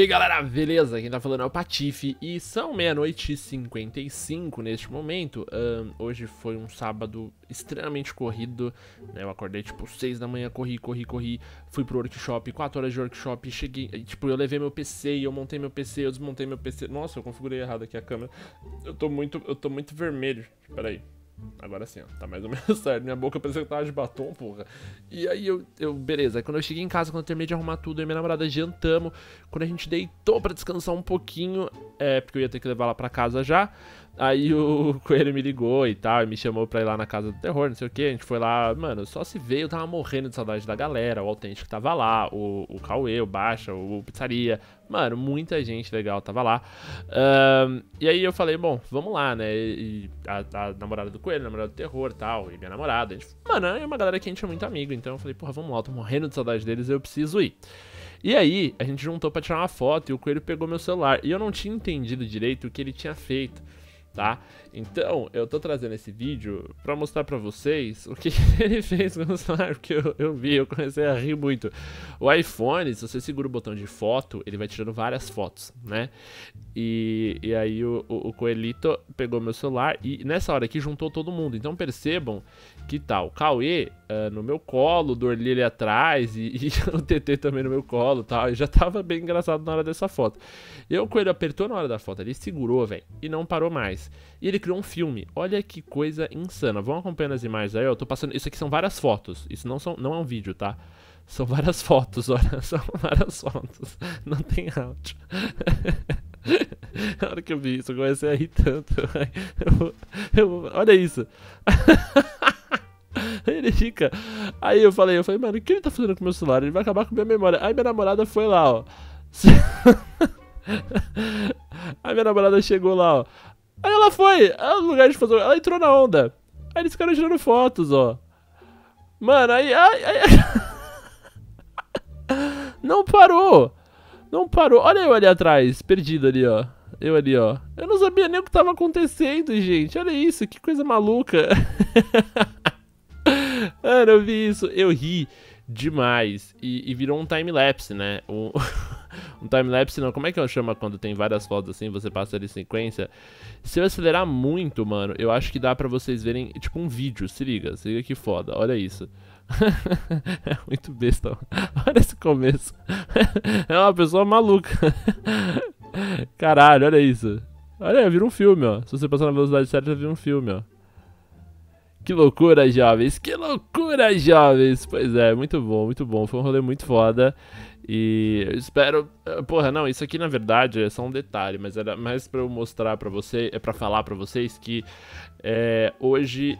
E aí galera, beleza? Quem tá falando é o Patife e são meia-noite e 55 neste momento. Um, hoje foi um sábado extremamente corrido, né? Eu acordei tipo 6 da manhã, corri, corri, corri, fui pro workshop, 4 horas de workshop, cheguei, tipo, eu levei meu PC e eu montei meu PC, eu desmontei meu PC. Nossa, eu configurei errado aqui a câmera. Eu tô muito, eu tô muito vermelho. Pera aí. Agora sim, ó, tá mais ou menos certo. Minha boca parecia que tava de batom, porra. E aí eu, eu, beleza. Aí quando eu cheguei em casa, quando eu terminei de arrumar tudo, eu e minha namorada jantamos. Quando a gente deitou pra descansar um pouquinho, é, porque eu ia ter que levar ela pra casa já. Aí o coelho me ligou e tal, e me chamou pra ir lá na casa do terror, não sei o que. A gente foi lá, mano, só se veio, eu tava morrendo de saudade da galera. O Autêntico tava lá, o, o Cauê, o Baixa, o Pizzaria. Mano, muita gente legal tava lá. Um, e aí eu falei, bom, vamos lá, né? E a, a namorada do coelho, a namorada do terror e tal, e minha namorada. Gente, mano, é uma galera que a gente é muito amigo. Então eu falei, porra, vamos lá, eu tô morrendo de saudade deles, eu preciso ir. E aí, a gente juntou pra tirar uma foto e o coelho pegou meu celular. E eu não tinha entendido direito o que ele tinha feito tá? Então, eu tô trazendo esse vídeo pra mostrar pra vocês o que ele fez com o celular, porque eu, eu, vi, eu comecei a rir muito. O iPhone, se você segura o botão de foto, ele vai tirando várias fotos, né? E, e aí o, o, o Coelito pegou meu celular e nessa hora aqui juntou todo mundo. Então percebam que tal, tá, Cauê uh, no meu colo, Dorli ali atrás e, e o TT também no meu colo tal. E já tava bem engraçado na hora dessa foto. E o Coelho apertou na hora da foto, ele segurou, velho, e não parou mais. E ele criou um filme. Olha que coisa insana. Vão acompanhando as imagens aí. Eu tô passando. Isso aqui são várias fotos. Isso não, são, não é um vídeo, tá? São várias fotos, olha. São várias fotos. Não tem áudio. Na hora que eu vi isso, eu comecei a rir tanto. Eu, eu, olha isso. ele fica. Aí eu falei, eu falei, mano, o que ele tá fazendo com o meu celular? Ele vai acabar com minha memória. Aí minha namorada foi lá, ó. Aí minha namorada chegou lá, ó. Aí ela foi, ela, no lugar de fazer. Ela entrou na onda. Aí eles ficaram tirando fotos, ó. Mano, aí. aí, aí... Não parou! Não parou. Olha eu ali atrás, perdido ali, ó. Eu ali, ó. Eu não sabia nem o que tava acontecendo, gente. Olha isso, que coisa maluca. Mano, eu vi isso, eu ri demais. E, e virou um time-lapse, né? Um, um time-lapse não, como é que eu chamo quando tem várias fotos assim, você passa ali em sequência? Se eu acelerar muito, mano, eu acho que dá pra vocês verem, tipo um vídeo, se liga, se liga que foda, olha isso. é muito besta, olha esse começo. é uma pessoa maluca. Caralho, olha isso. Olha, vira um filme, ó. Se você passar na velocidade certa, vira um filme, ó. Que loucura, jovens. Que loucura, jovens. Pois é, muito bom, muito bom. Foi um rolê muito foda. E eu espero. Eh, porra, não, isso aqui na verdade é só um detalhe, mas era mais pra eu mostrar pra você, é pra falar pra vocês que é, hoje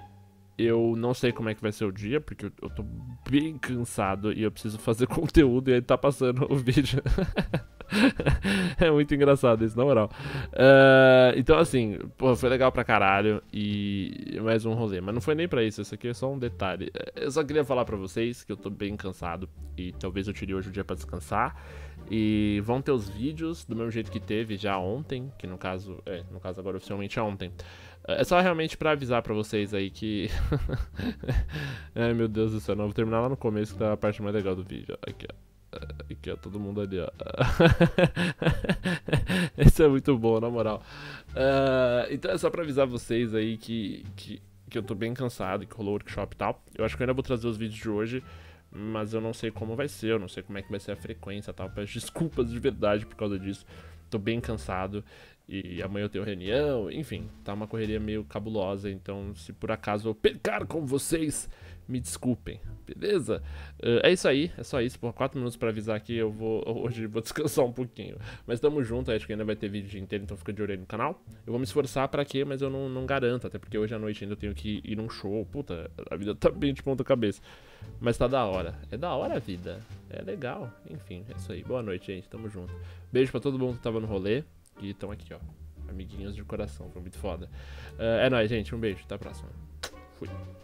eu não sei como é que vai ser o dia, porque eu, eu tô bem cansado e eu preciso fazer conteúdo e aí tá passando o vídeo. é muito engraçado isso, na moral. Uh, então, assim, porra, foi legal pra caralho e mais um rolê. Mas não foi nem pra isso, isso aqui é só um detalhe. Eu só queria falar pra vocês que eu tô bem cansado e talvez eu tire hoje o dia pra descansar. E vão ter os vídeos do mesmo jeito que teve já ontem, que no caso, é, no caso agora oficialmente é ontem. É só realmente pra avisar pra vocês aí que... Ai meu Deus do céu, não, vou terminar lá no começo que tá a parte mais legal do vídeo. Aqui, ó. Aqui, ó, todo mundo ali, ó. Esse é muito bom, na moral. Uh, então é só pra avisar vocês aí que, que, que eu tô bem cansado, que rolou workshop e tal. Eu acho que eu ainda vou trazer os vídeos de hoje, mas eu não sei como vai ser, eu não sei como é que vai ser a frequência e tal. Peço desculpas de verdade por causa disso. Tô bem cansado e amanhã eu tenho reunião, enfim, tá uma correria meio cabulosa, então se por acaso eu pecar com vocês, me desculpem, beleza? Uh, é isso aí, é só isso, por 4 minutos pra avisar que eu vou, hoje vou descansar um pouquinho. Mas tamo junto, acho que ainda vai ter vídeo o dia inteiro, então fica de olho no canal. Eu vou me esforçar pra quê, mas eu não, não garanto, até porque hoje à noite ainda eu tenho que ir num show, puta, a vida tá bem de ponta cabeça. Mas tá da hora, é da hora a vida, é legal, enfim, é isso aí. Boa noite, gente, tamo junto. Beijo pra todo mundo que tava no rolê. E estão aqui, ó. Amiguinhos de coração, foi muito foda. Uh, é nóis, gente. Um beijo. Até a próxima. Fui.